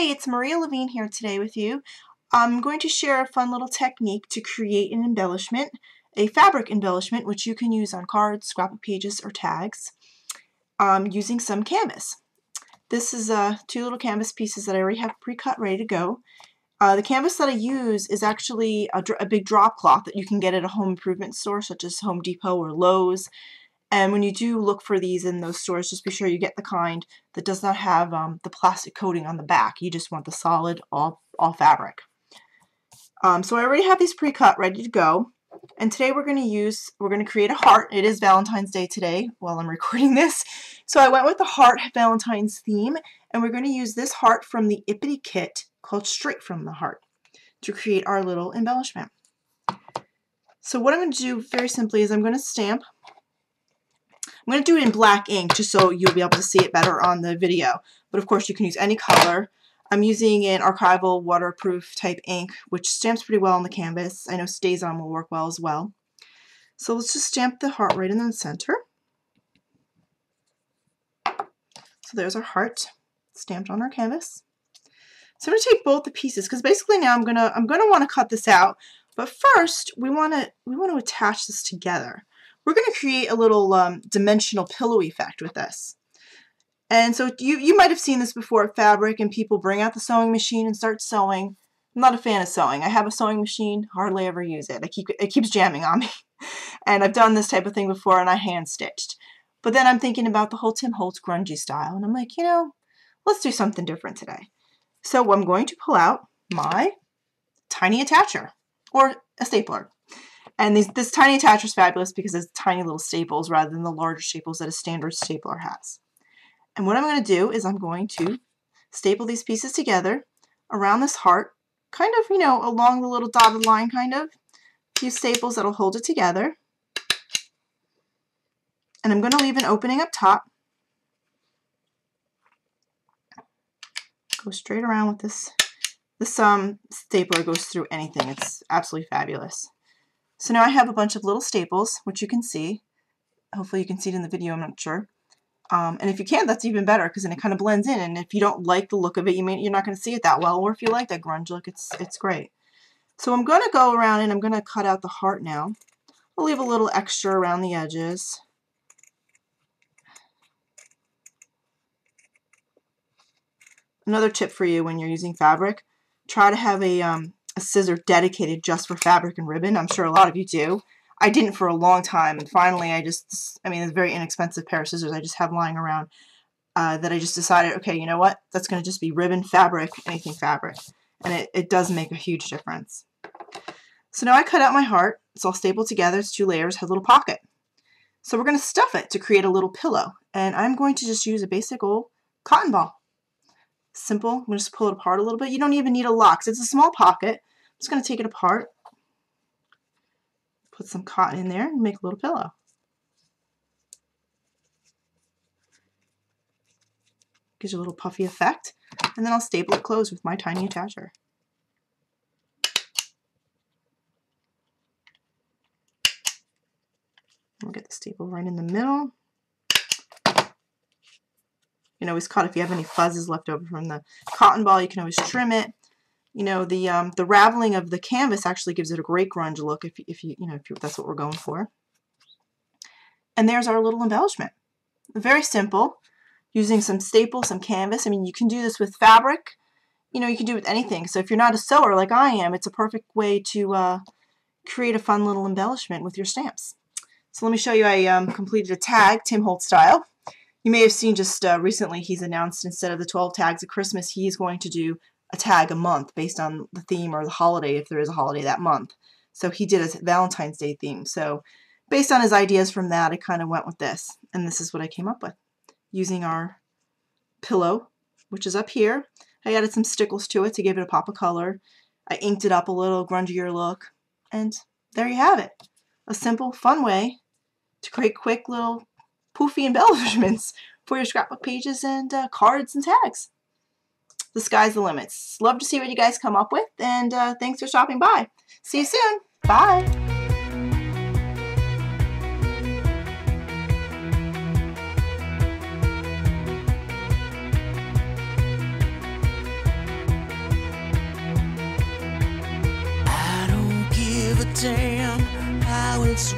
Hey, it's Maria Levine here today with you. I'm going to share a fun little technique to create an embellishment, a fabric embellishment which you can use on cards, scrapbook pages, or tags um, using some canvas. This is uh, two little canvas pieces that I already have pre-cut ready to go. Uh, the canvas that I use is actually a, a, big drop cloth that you can get at a home improvement store such as Home Depot or Lowe's. And when you do look for these in those stores, just be sure you get the kind that does not have um, the plastic coating on the back. You just want the solid, all, all fabric. Um, so I already have these pre-cut ready to go. And today we're going to use, we're going to create a heart. It is Valentine's Day today while I'm recording this. So I went with the heart Valentine's theme. And we're going to use this heart from the Ippity kit called Straight from the Heart to create our little embellishment. So what I'm going to do very simply is I'm going to stamp I'm going to do it in black ink just so you'll be able to see it better on the video. But of course you can use any color. I'm using an archival waterproof type ink which stamps pretty well on the canvas. I know StazOn will work well as well. So let's just stamp the heart right in the center. So there's our heart stamped on our canvas. So I'm going to take both the pieces because basically now I'm gonna I'm gonna want to cut this out. But first we want to we want to attach this together we're going to create a little um, dimensional pillow effect with this. And so you, you might have seen this before at Fabric and people bring out the sewing machine and start sewing. I'm not a fan of sewing. I have a sewing machine, hardly ever use it. I keep It keeps jamming on me. and I've done this type of thing before and I hand stitched. But then I'm thinking about the whole Tim Holtz grungy style and I'm like, you know, let's do something different today. So I'm going to pull out my tiny attacher or a stapler. And these, this tiny attach is fabulous because it's tiny little staples rather than the larger staples that a standard stapler has. And what I'm going to do is I'm going to staple these pieces together around this heart, kind of, you know, along the little dotted line, kind of. A few staples that'll hold it together. And I'm going to leave an opening up top. Go straight around with this. This um, stapler goes through anything. It's absolutely fabulous. So now I have a bunch of little staples, which you can see. Hopefully you can see it in the video, I'm not sure. Um, and if you can, that's even better because then it kind of blends in. And if you don't like the look of it, you may, you're not going to see it that well. Or if you like that grunge look, it's, it's great. So I'm going to go around and I'm going to cut out the heart now. I'll leave a little extra around the edges. Another tip for you when you're using fabric, try to have a um, a scissor dedicated just for fabric and ribbon. I'm sure a lot of you do. I didn't for a long time, and finally I just, I mean, it's a very inexpensive pair of scissors I just have lying around uh, that I just decided, okay, you know what? That's going to just be ribbon, fabric, anything fabric. And it, it does make a huge difference. So now I cut out my heart. It's all stapled together. It's two layers, has a little pocket. So we're going to stuff it to create a little pillow. And I'm going to just use a basic old cotton ball. Simple. I'm going to just pull it apart a little bit. You don't even need a lock. It's a small pocket I'm just going to take it apart, put some cotton in there, and make a little pillow. Gives you a little puffy effect. And then I'll staple it closed with my tiny attacher. We'll get the staple right in the middle. Can always cut if you have any fuzzes left over from the cotton ball. You can always trim it you know, the um, the raveling of the canvas actually gives it a great grunge look if, if you, you know, if you, that's what we're going for. And there's our little embellishment. Very simple, using some staples, some canvas. I mean, you can do this with fabric. You know, you can do it with anything. So if you're not a sewer like I am, it's a perfect way to uh, create a fun little embellishment with your stamps. So let me show you, I um, completed a tag, Tim Holtz style. You may have seen just uh, recently he's announced instead of the 12 tags at Christmas, he's going to do a tag a month based on the theme or the holiday if there is a holiday that month. So he did a Valentine's Day theme. So based on his ideas from that, I kind of went with this. And this is what I came up with. Using our pillow, which is up here. I added some stickles to it to give it a pop of color. I inked it up a little grungier look. And there you have it. A simple, fun way to create quick little poofy embellishments for your scrapbook pages and uh, cards and tags. The sky's the limits. Love to see what you guys come up with, and uh, thanks for stopping by. See you soon. Bye. damn how it's.